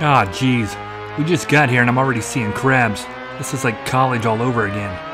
Ah, jeez. We just got here and I'm already seeing crabs. This is like college all over again.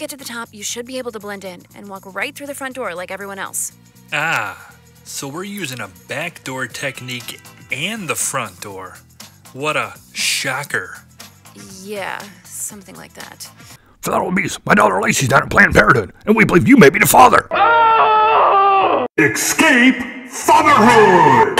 get to the top, you should be able to blend in and walk right through the front door like everyone else. Ah, so we're using a backdoor technique and the front door. What a shocker. Yeah, something like that. Fellow Beast, my daughter Lacey's down at Planned Parenthood, and we believe you may be the father. Escape Fatherhood!